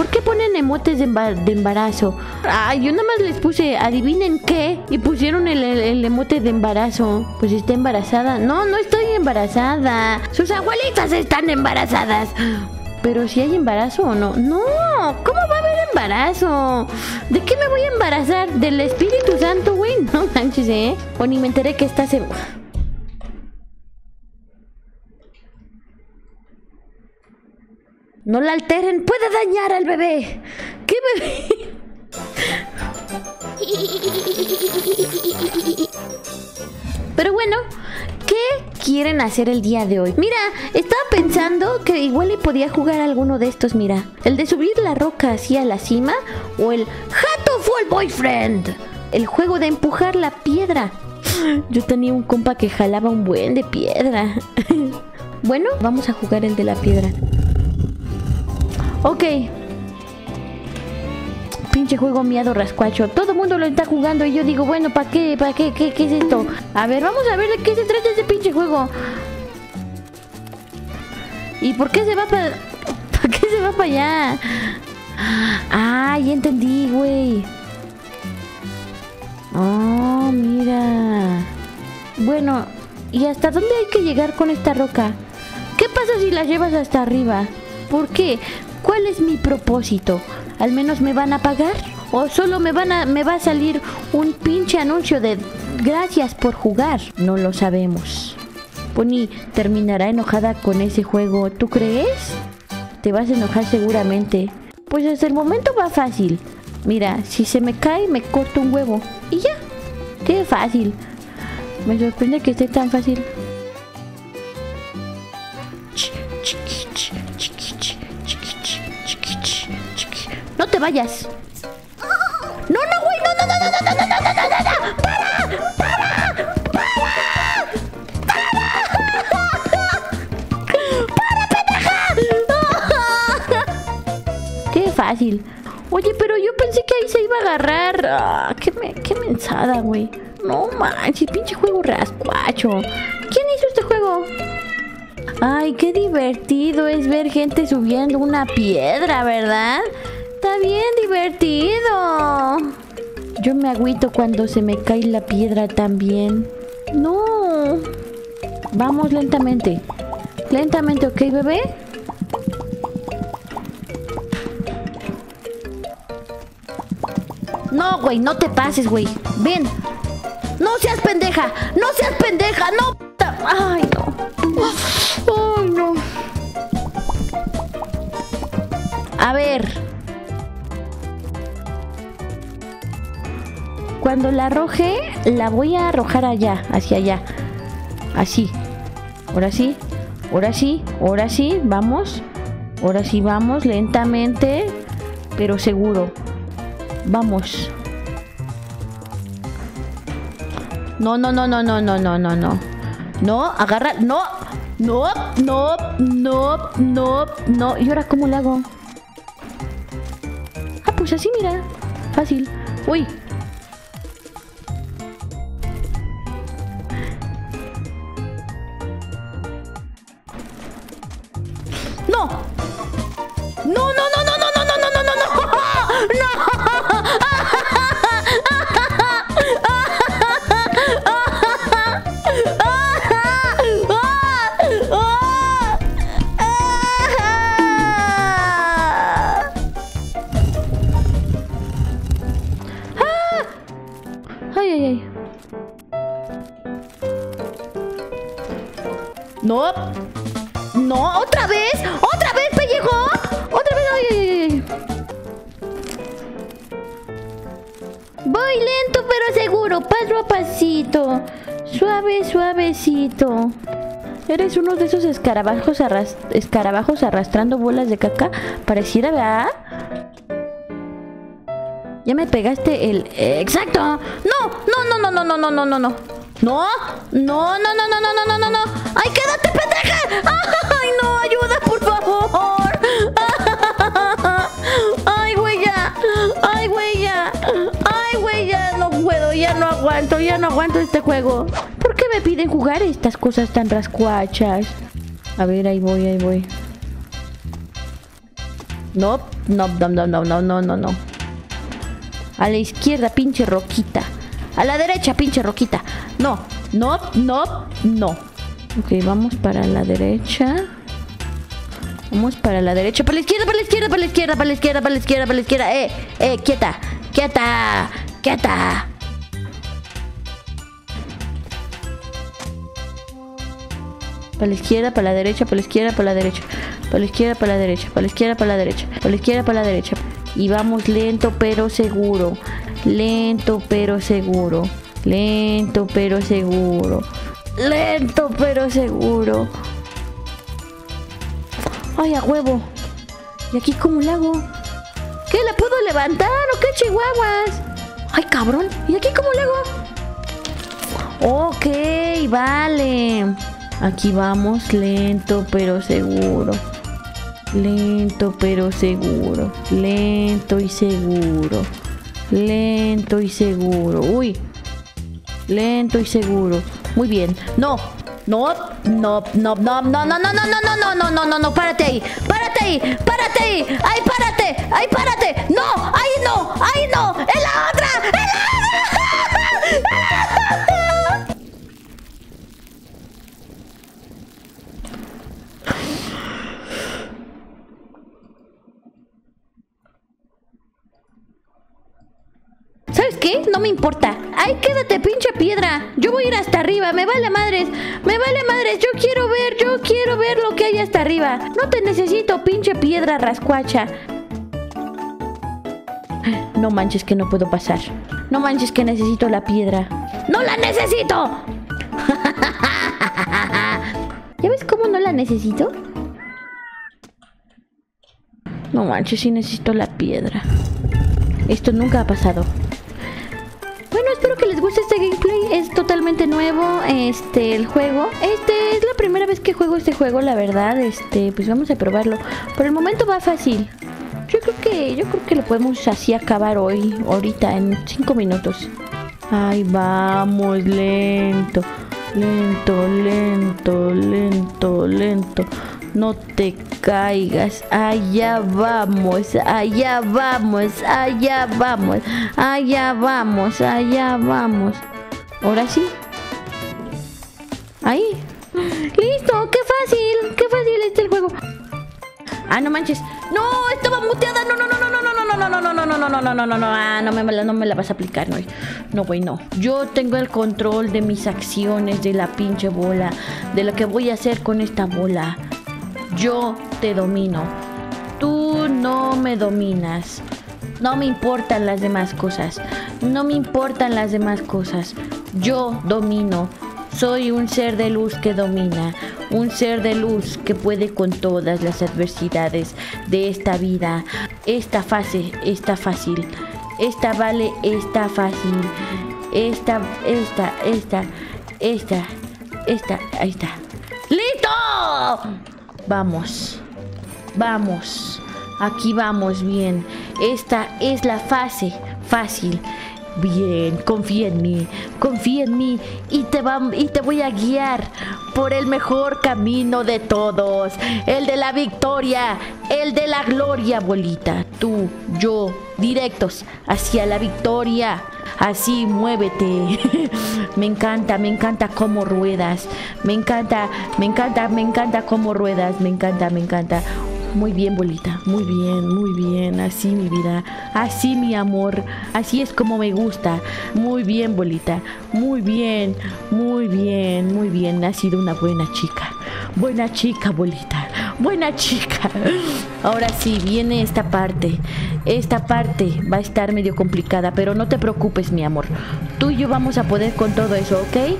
¿Por qué ponen emotes de, emba- de embarazo? Ay, yo nada más les puse, adivinen qué, y pusieron el, el- el emote de embarazo. Pues está embarazada. No, no estoy embarazada. Sus abuelitas están embarazadas. Pero si hay embarazo o no. No, ¿cómo va a haber embarazo? ¿De qué me voy a embarazar? ¿Del Espíritu Santo, güey? No manches, ¿eh? O ni me enteré que estás en... No la alteren, puede dañar al bebé. ¿Qué bebé? Pero bueno, ¿qué quieren hacer el día de hoy? Mira, estaba pensando que igual le podía jugar alguno de estos, mira. El de subir la roca así a la cima o el Hatoful Boyfriend. El juego de empujar la piedra. Yo tenía un compa que jalaba un buen de piedra. bueno, vamos a jugar el de la piedra. Ok. Pinche juego miado rascuacho. Todo el mundo lo está jugando y yo digo, bueno, ¿para qué? ¿Para qué? qué? ¿Qué es esto? A ver, vamos a ver de qué se trata ese pinche juego. ¿Y por qué se va para... ¿Para qué se va para allá? Ah, ya entendí, güey. Oh, mira. Bueno, ¿y hasta dónde hay que llegar con esta roca? ¿Qué pasa si la llevas hasta arriba? ¿Por qué? ¿Cuál es mi propósito? ¿Al menos me van a pagar? ¿O solo me van a me va a salir un pinche anuncio de gracias por jugar? No lo sabemos. Pony terminará enojada con ese juego, ¿tú crees? Te vas a enojar seguramente. Pues hasta el momento va fácil. Mira, si se me cae, me corto un huevo. Y ya. Qué fácil. Me sorprende que esté tan fácil. Vayas. No, no, güey, no, no, no, no, no, no, no, no, no, no, no, para, para, para, para, Qué fácil. Oye, pero yo pensé que ahí se iba a agarrar. Ah, qué, me, qué mensada, güey. No manches, pinche juego rascuacho. ¿Quién hizo este juego? Ay, qué divertido es ver gente subiendo una piedra, ¿verdad? Está bien divertido. Yo me agüito cuando se me cae la piedra también. No. Vamos lentamente. Lentamente, ¿ok, bebé? No, güey, no te pases, güey. Ven. No seas pendeja. No seas pendeja. No. Ay, no. Ay, no. A ver. Cuando la arroje, la voy a arrojar allá, hacia allá. Así. Ahora sí. Ahora sí. Ahora sí. Vamos. Ahora sí vamos lentamente, pero seguro. Vamos. No, no, no, no, no, no, no, no, no. No, agarra. No. No, no, no, no, no. ¿Y ahora cómo le hago? Ah, pues así, mira. Fácil. Uy. No. No, no, no, no, no, no, no, no, no, no, no. No. Otra vez. Otra vez, pellejo. Otra vez. Ay, ay, ay. Voy lento pero seguro, paso a pasito. Suave, suavecito. Eres uno de esos escarabajos, escarabajos arrastrando bolas de caca. Pareciera, ¿verdad? Ya me pegaste el... ¡Exacto! ¡No! ¡No, no, no, no, no, no, no, no, no! ¡No! ¡No, no, no, no, no, no, no! ¡Ay, quédate, pendeja! ¡Ay, no! ¡Ayuda, por favor! ¡Ay, güey, ya! ¡Ay, güey, ya! ¡Ay, güey, ya! No puedo, ya no aguanto, ya no aguanto este juego. ¿Por qué me piden jugar estas cosas tan rascuachas? A ver, ahí voy, ahí voy. No, no, no, no, no, no, no, no, no. A la izquierda, pinche roquita. A la derecha, pinche roquita. No, no, no, no. Ok, vamos para la derecha. Vamos para la derecha, para la izquierda, para la izquierda, para la izquierda, para la izquierda, para la izquierda, para la izquierda. Eh, eh, quieta, quieta, quieta. Para la izquierda, para la derecha, para la izquierda, para la derecha. Para la izquierda, para la derecha, para la izquierda, para la derecha. Para la izquierda, para la derecha. Y vamos lento pero seguro. Lento pero seguro. Lento pero seguro. Lento pero seguro. Ay, a huevo. ¿Y aquí cómo le hago? ¿Qué? ¿La puedo levantar o qué chihuahuas? Ay, cabrón. ¿Y aquí cómo le hago? Ok, vale. Aquí vamos lento pero seguro. Lento pero seguro. Lento y seguro. Lento y seguro. Uy. Lento y seguro. Muy bien. No. No, no, no, no, no, no, no, no, no, no, no, no, no, no, no, párate ahí, párate ahí, párate ahí, ay, párate, ay, párate, no, ahí no, ahí no, en la otra, en la otra. Qué? No me importa. Ay, quédate, pinche piedra. Yo voy a ir hasta arriba. Me vale madres. Me vale madres. Yo quiero ver, yo quiero ver lo que hay hasta arriba. No te necesito, pinche piedra rascuacha. No manches que no puedo pasar. No manches que necesito la piedra. ¡No la necesito! ¿Ya ves cómo no la necesito? No manches, sí necesito la piedra. Esto nunca ha pasado. Les guste este gameplay. Es totalmente nuevo este el juego. Este es la primera vez que juego este juego, la verdad. Este, pues vamos a probarlo. Por el momento va fácil. Yo creo que yo creo que lo podemos así acabar hoy, ahorita en 5 minutos. Ay, vamos, lento. Lento, lento, lento, lento. No te caigas. Allá vamos, allá vamos, allá vamos, allá vamos, allá vamos. Ahora sí. Ahí. Listo, qué fácil, qué fácil está el juego. Ah, no manches. No, estaba muteada. No, no, no, no, no, no, no, no, no, no, no, no, no, no, no, no, no, no, ah, no me, la, no me la vas a aplicar, no, no, güey, no. Yo tengo el control de mis acciones, de la pinche bola, de lo que voy a hacer con esta bola. Yo te domino. Tú no me dominas. No me importan las demás cosas. No me importan las demás cosas. Yo domino. Soy un ser de luz que domina. Un ser de luz que puede con todas las adversidades de esta vida. Esta fase está fácil. Esta vale, está fácil. Esta, esta, esta, esta, esta, ahí está. ¡Listo! Vamos, vamos, aquí vamos bien. Esta es la fase fácil. Bien, confía en mí, confía en mí y te, va, y te voy a guiar por el mejor camino de todos, el de la victoria, el de la gloria, abuelita. Tú, yo, directos hacia la victoria. Así, muévete. me encanta, me encanta cómo ruedas. Me encanta, me encanta, me encanta cómo ruedas. Me encanta, me encanta. Muy bien, bolita. Muy bien, muy bien. Así mi vida. Así mi amor. Así es como me gusta. Muy bien, bolita. Muy bien, muy bien, muy bien. Ha sido una buena chica. Buena chica, bolita. Buena chica. Ahora sí, viene esta parte. Esta parte va a estar medio complicada, pero no te preocupes, mi amor. Tú y yo vamos a poder con todo eso, ¿ok?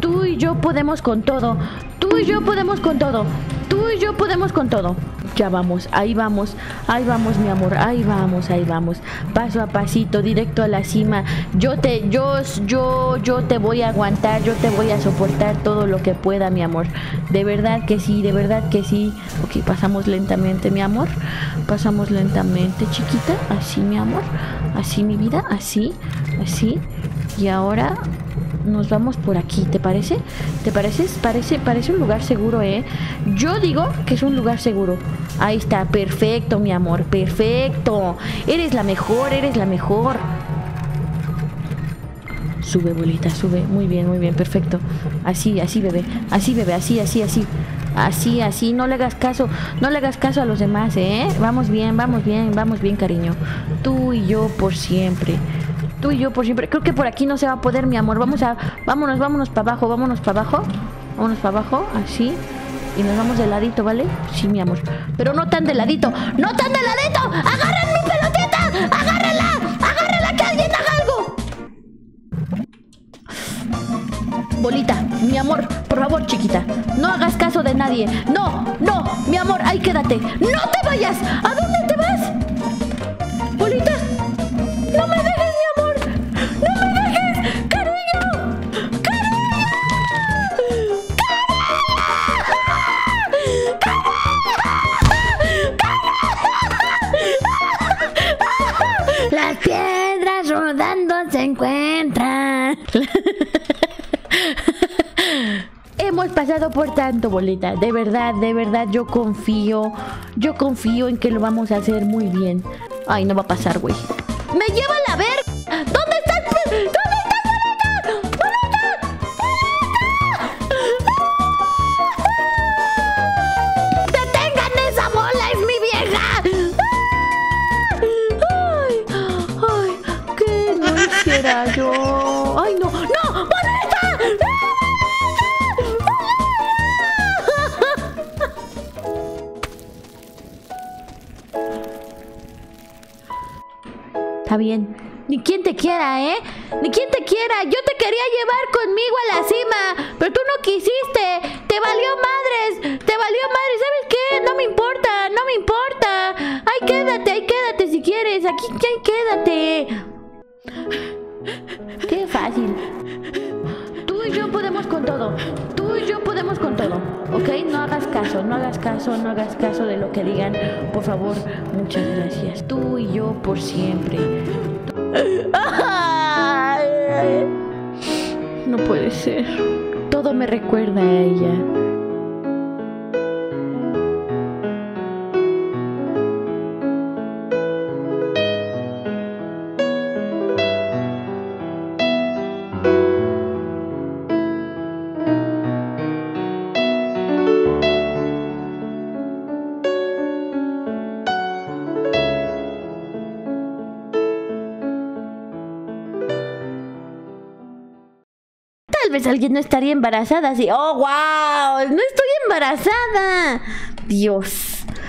Tú y yo podemos con todo. Tú y yo podemos con todo. Tú y yo podemos con todo. Ya vamos, ahí vamos, ahí vamos, mi amor, ahí vamos, ahí vamos. Paso a pasito, directo a la cima. Yo te, yo, yo, yo te voy a aguantar, yo te voy a soportar todo lo que pueda, mi amor. De verdad que sí, de verdad que sí. Ok, pasamos lentamente, mi amor. Pasamos lentamente, chiquita. Así, mi amor. Así, mi vida, así, así. Y ahora nos vamos por aquí, ¿te parece? ¿Te parece? Parece, parece un lugar seguro, ¿eh? Yo digo que es un lugar seguro. Ahí está, perfecto, mi amor, perfecto. Eres la mejor, eres la mejor. Sube, bolita, sube. Muy bien, muy bien, perfecto. Así, así, bebé. Así, bebé, así, así, así. Así, así, no le hagas caso, no le hagas caso a los demás, ¿eh? Vamos bien, vamos bien, vamos bien, cariño. Tú y yo por siempre. Tú y yo por siempre. Creo que por aquí no se va a poder, mi amor. Vamos a, vámonos, vámonos para abajo, vámonos para abajo. Vámonos para abajo, así. Y nos vamos de ladito, ¿vale? Sí, mi amor. Pero no tan de ladito, no tan de ladito. ¡Agarren mi pelotita! ¡Agárrenla! ¡Agárrenla que alguien haga algo! Bolita, mi amor, por favor, chiquita, no hagas caso de nadie. No, no, mi amor, ahí quédate. ¡No te vayas! ¿A dónde te pasado por tanto, bolita. De verdad, de verdad, yo confío. Yo confío en que lo vamos a hacer muy bien. Ay, no va a pasar, güey. ¡Me lleva la Está bien. Ni quien te quiera, ¿eh? Ni quien te quiera. Yo te quería llevar conmigo a la cima, pero tú no quisiste. Te valió madres. Te valió madres. ¿Sabes qué? No me importa, no me importa. Ay, quédate, ay, quédate si quieres. Aquí, ay, quédate. Qué fácil. Tú y yo podemos con todo. Tú y yo podemos con todo. ¿Ok? No hagas caso, no hagas caso, no hagas caso de lo que digan. Por favor, muchas gracias. Tú y yo por siempre. No puede ser. Todo me recuerda a ella. Vez alguien no estaría embarazada así. ¡Oh, wow! No estoy embarazada. Dios.